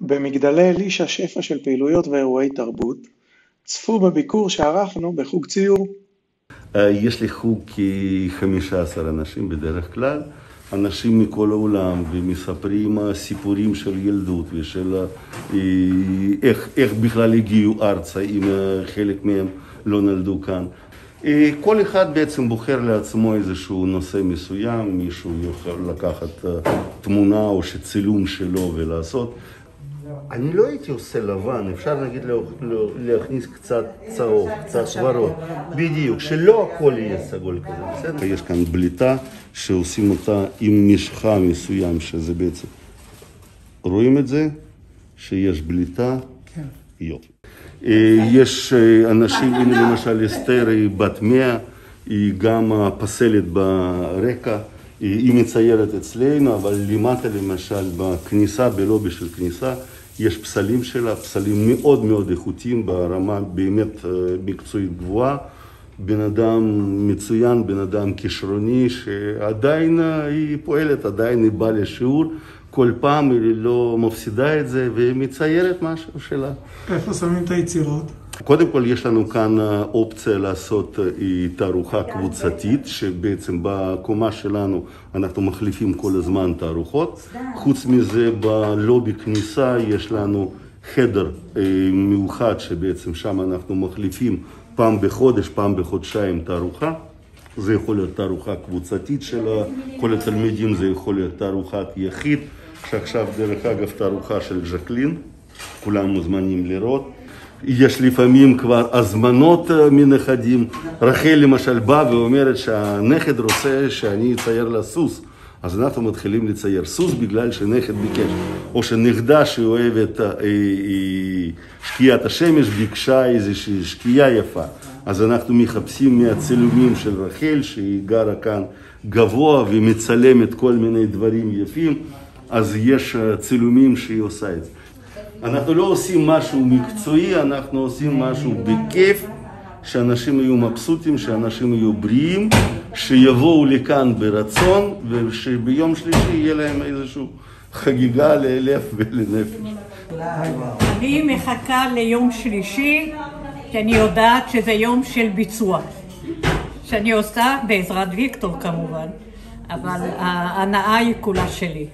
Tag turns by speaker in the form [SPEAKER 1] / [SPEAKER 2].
[SPEAKER 1] במגדלי אלישע שפע של פעילויות ואירועי תרבות. צפו בביקור שערכנו בחוג ציור.
[SPEAKER 2] יש לי חוג כ-15 אנשים בדרך כלל, אנשים מכל העולם ומספרים סיפורים של ילדות ושל איך, איך בכלל הגיעו ארצה אם חלק מהם לא נולדו כאן. כל אחד בעצם בוחר לעצמו איזשהו נושא מסוים, מישהו יכול לקחת תמונה או צילום שלו ולעשות. אני לא הייתי עושה לבן, אפשר נגיד להכניס קצת צהוב, קצת ורוד, בדיוק, שלא הכל יהיה סגול כזה, בסדר? יש כאן בליטה שעושים אותה עם משחה מסוים, שזה בעצם, רואים את זה? שיש בליטה? כן. יופי. יש אנשים, הנה למשל אסתר היא בת מאה, היא גם פסלת ברקע, היא מציירת אצלנו, אבל למטה למשל בכניסה, בלובי של כניסה, יש פסלים שלה, פסלים מאוד מאוד איכותיים ברמה באמת מקצועית גבוהה. בן אדם מצוין, בן אדם כישרוני, שעדיין היא פועלת, עדיין היא באה לשיעור. כל פעם היא לא מפסידה את זה ומציירת משהו שלה.
[SPEAKER 1] איפה שמים את היצירות?
[SPEAKER 2] קודם כל יש לנו כאן אופציה לעשות תערוכה קבוצתית, שבעצם בקומה שלנו אנחנו מחליפים כל הזמן תערוכות. חוץ מזה בלובי כניסה יש לנו חדר מיוחד שבעצם שם אנחנו מחליפים פעם בחודש, פעם בחודשיים תערוכה. זה יכול להיות תערוכה קבוצתית של כל התלמידים, זה יכול להיות תערוכת יחיד, שעכשיו דרך אגב תערוכה של ז'קלין, כולם מוזמנים לראות. יש לפעמים כבר הזמנות מנכדים. רחל למשל באה ואומרת שהנכד רוצה שאני אצייר לה סוס. אז אנחנו מתחילים לצייר סוס בגלל שנכד ביקש. או שנכדה שאוהבת שקיעת השמש ביקשה איזושהי שקיעה יפה. אז אנחנו מחפשים מהצילומים של רחל, שהיא גרה כאן גבוה ומצלמת כל מיני דברים יפים, אז יש צילומים שהיא עושה את זה. אנחנו לא עושים משהו מקצועי, אנחנו עושים משהו בכיף, שאנשים יהיו מבסוטים, שאנשים יהיו בריאים, שיבואו לכאן ברצון, ושביום שלישי יהיה להם איזושהי חגיגה ללב ולנפש.
[SPEAKER 3] אני מחכה ליום שלישי, כי אני יודעת שזה יום של ביצוע. שאני עושה בעזרת ויקטור כמובן, אבל ההנאה היא כולה שלי.